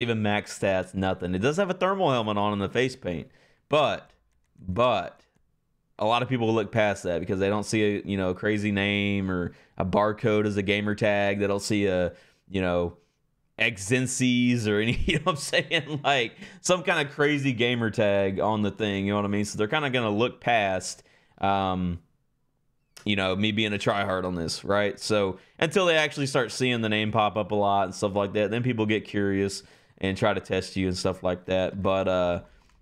even max stats, nothing. It does have a thermal helmet on in the face paint, but but a lot of people will look past that because they don't see a you know crazy name or a barcode as a gamer tag. Don't see a you know Exencies or any you know what I'm saying like some kind of crazy gamer tag on the thing. You know what I mean? So they're kind of gonna look past. Um, you know, me being a tryhard on this, right? So until they actually start seeing the name pop up a lot and stuff like that, then people get curious and try to test you and stuff like that. But uh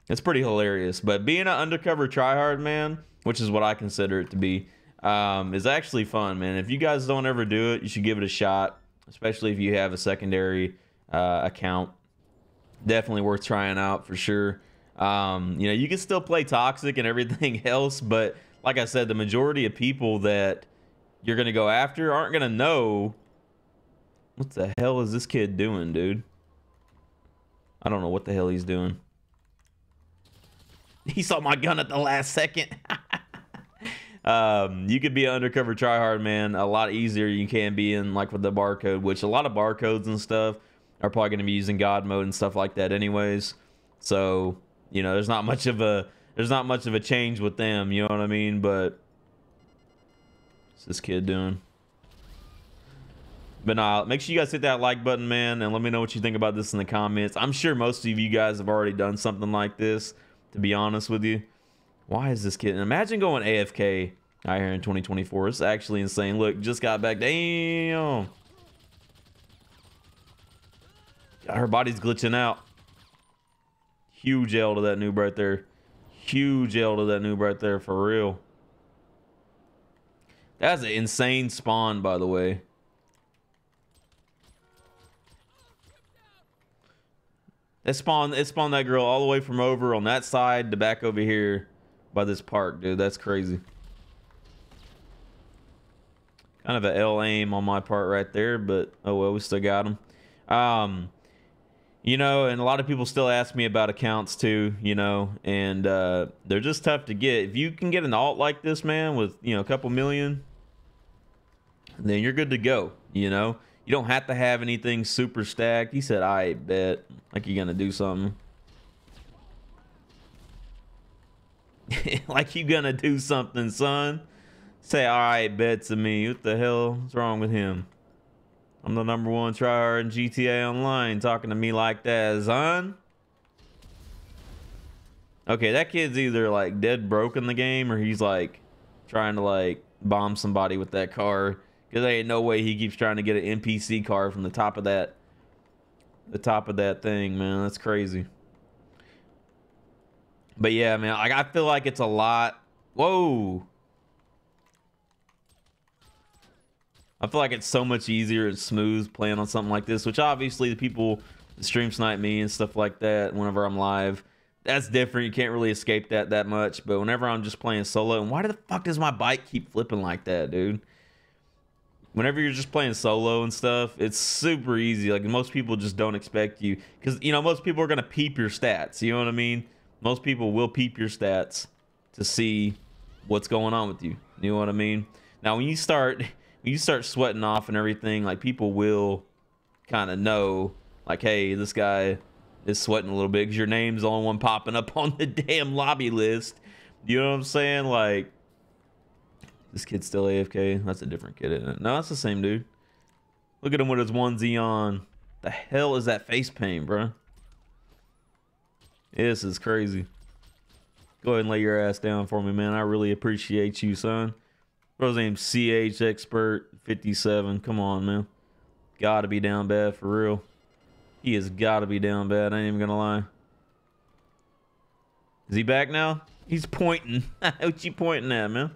it's pretty hilarious. But being an undercover tryhard man, which is what I consider it to be, um, is actually fun, man. If you guys don't ever do it, you should give it a shot, especially if you have a secondary uh, account. Definitely worth trying out for sure. Um, you know, you can still play toxic and everything else, but like I said, the majority of people that you're gonna go after aren't gonna know what the hell is this kid doing, dude. I don't know what the hell he's doing. He saw my gun at the last second. um, you could be an undercover tryhard man a lot easier you can be in like with the barcode, which a lot of barcodes and stuff are probably going to be using God mode and stuff like that, anyways. So you know, there's not much of a there's not much of a change with them, you know what I mean? But what's this kid doing? But nah, make sure you guys hit that like button, man, and let me know what you think about this in the comments. I'm sure most of you guys have already done something like this, to be honest with you. Why is this kid? Imagine going AFK out here in 2024. It's actually insane. Look, just got back. Damn. Her body's glitching out. Huge L to that noob right there. Huge L to that noob right there, for real. That's an insane spawn, by the way. It spawned, it spawned that girl all the way from over on that side to back over here by this park, dude. That's crazy. Kind of an L aim on my part right there, but oh well, we still got him. Um, you know, and a lot of people still ask me about accounts too, you know, and uh, they're just tough to get. If you can get an alt like this, man, with you know a couple million, then you're good to go. You know, you don't have to have anything super stacked. He said, "I bet," like you're gonna do something. like you gonna do something, son. Say, "All right, bet to me." What the hell is wrong with him? I'm the number one tryhard in GTA Online talking to me like that, son. Okay, that kid's either like dead broke in the game or he's like trying to like bomb somebody with that car. Cause there ain't no way he keeps trying to get an NPC card from the top of that the top of that thing, man. That's crazy. But yeah, man, like I feel like it's a lot. Whoa. I feel like it's so much easier and smooth playing on something like this, which obviously the people stream snipe me and stuff like that whenever I'm live. That's different. You can't really escape that that much. But whenever I'm just playing solo, and why the fuck does my bike keep flipping like that, dude? Whenever you're just playing solo and stuff, it's super easy. Like most people just don't expect you because you know most people are gonna peep your stats. You know what I mean? Most people will peep your stats to see what's going on with you. You know what I mean? Now when you start when you start sweating off and everything, like people will kind of know, like, hey, this guy is sweating a little bit because your name's the only one popping up on the damn lobby list. You know what I'm saying? Like, this kid's still AFK. That's a different kid, isn't it? No, that's the same dude. Look at him with his onesie on. The hell is that face paint, bro? This is crazy. Go ahead and lay your ass down for me, man. I really appreciate you, son. Bro's name CH Expert 57. Come on, man. Gotta be down bad for real. He has gotta be down bad. I ain't even gonna lie. Is he back now? He's pointing. what you pointing at, man?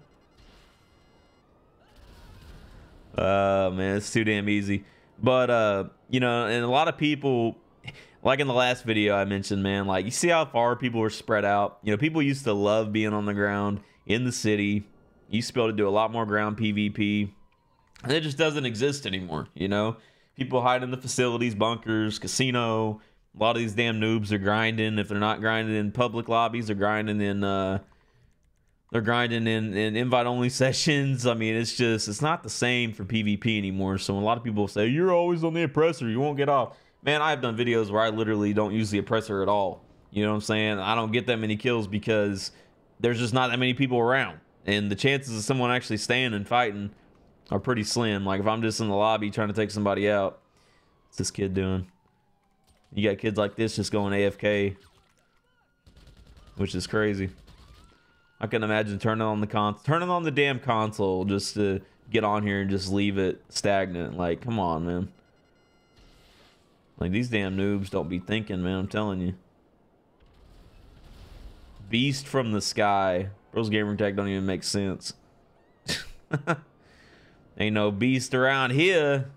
Uh man, it's too damn easy. But uh, you know, and a lot of people like in the last video I mentioned, man, like you see how far people are spread out. You know, people used to love being on the ground in the city, you used to be able to do a lot more ground PvP. And it just doesn't exist anymore, you know? People hide in the facilities, bunkers, casino. A lot of these damn noobs are grinding. If they're not grinding in public lobbies, they're grinding in uh they're grinding in, in invite only sessions. I mean, it's just it's not the same for PvP anymore. So a lot of people say, You're always on the oppressor, you won't get off. man, I've done videos where I literally don't use the oppressor at all. You know what I'm saying? I don't get that many kills because there's just not that many people around. And the chances of someone actually staying and fighting are pretty slim. Like if I'm just in the lobby trying to take somebody out, what's this kid doing? You got kids like this just going AFK, which is crazy. I can imagine turning on the con turning on the damn console just to get on here and just leave it stagnant. Like, come on, man. Like these damn noobs don't be thinking, man. I'm telling you. Beast from the sky. Bro's gamer tag don't even make sense. Ain't no beast around here.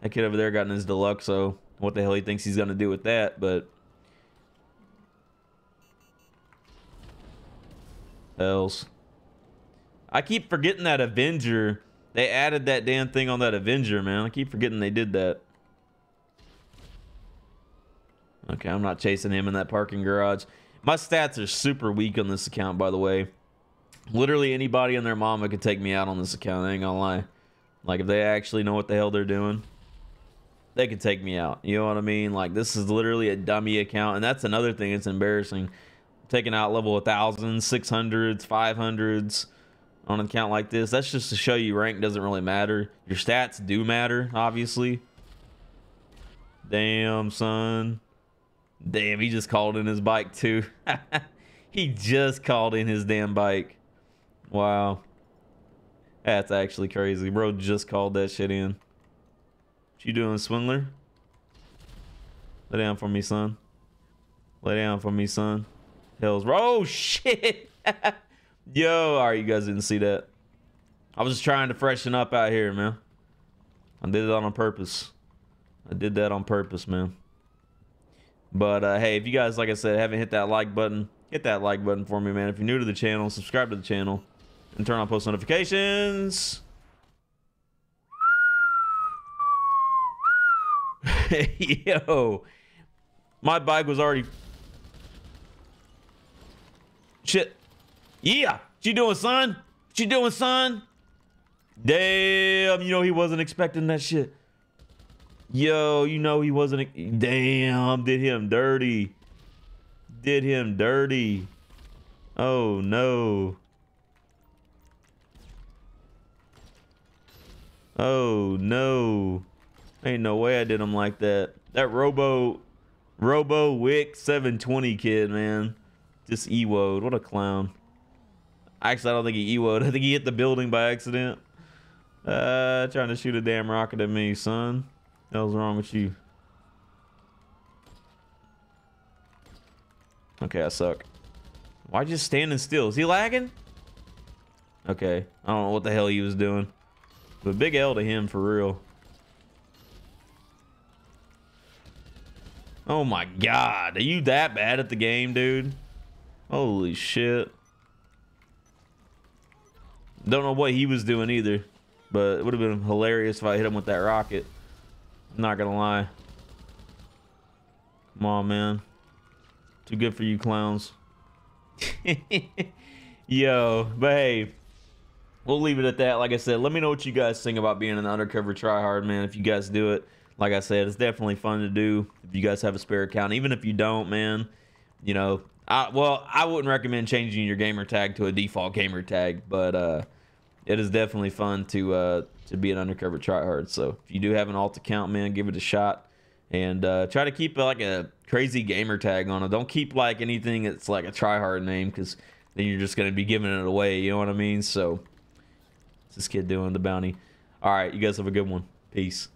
That kid over there got in his deluxo. What the hell he thinks he's gonna do with that, but else. I keep forgetting that Avenger. They added that damn thing on that Avenger, man. I keep forgetting they did that. Okay, I'm not chasing him in that parking garage. My stats are super weak on this account, by the way. Literally anybody and their mama could take me out on this account. I ain't gonna lie. Like, if they actually know what the hell they're doing, they could take me out. You know what I mean? Like, this is literally a dummy account. And that's another thing that's embarrassing. Taking out level 1000s, 600s, 500s on an account like this. That's just to show you rank doesn't really matter. Your stats do matter, obviously. Damn, son. Damn, he just called in his bike too. he just called in his damn bike. Wow. That's actually crazy. Bro just called that shit in. What you doing, Swindler? Lay down for me, son. Lay down for me, son. Hills. Oh, shit. Yo, all right, you guys didn't see that. I was just trying to freshen up out here, man. I did it on purpose. I did that on purpose, man. But uh, hey, if you guys, like I said, haven't hit that like button, hit that like button for me, man. If you're new to the channel, subscribe to the channel and turn on post notifications. Yo, my bike was already. Shit. Yeah. What you doing, son? What you doing, son? Damn, you know he wasn't expecting that shit. Yo, you know he wasn't. Damn, did him dirty. Did him dirty. Oh no. Oh no. Ain't no way I did him like that. That Robo Robo Wick 720 kid, man. Just Ewoed. What a clown. Actually, I don't think he Ewoed. I think he hit the building by accident. Uh, trying to shoot a damn rocket at me, son. The was wrong with you? Okay, I suck. Why just standing still? Is he lagging? Okay. I don't know what the hell he was doing. But big L to him for real. Oh my god. Are you that bad at the game, dude? Holy shit. Don't know what he was doing either. But it would have been hilarious if I hit him with that rocket. I'm not gonna lie. Come on, man. Too good for you clowns. Yo, but hey, we'll leave it at that. Like I said, let me know what you guys think about being an undercover tryhard, man. If you guys do it, like I said, it's definitely fun to do. If you guys have a spare account, even if you don't, man, you know, I, well, I wouldn't recommend changing your gamer tag to a default gamer tag, but uh, it is definitely fun to uh, to be an undercover tryhard. So if you do have an alt account, man, give it a shot and uh, try to keep like a crazy gamer tag on it. Don't keep like anything that's like a tryhard name because then you're just gonna be giving it away. You know what I mean? So what's this kid doing the bounty? All right, you guys have a good one. Peace.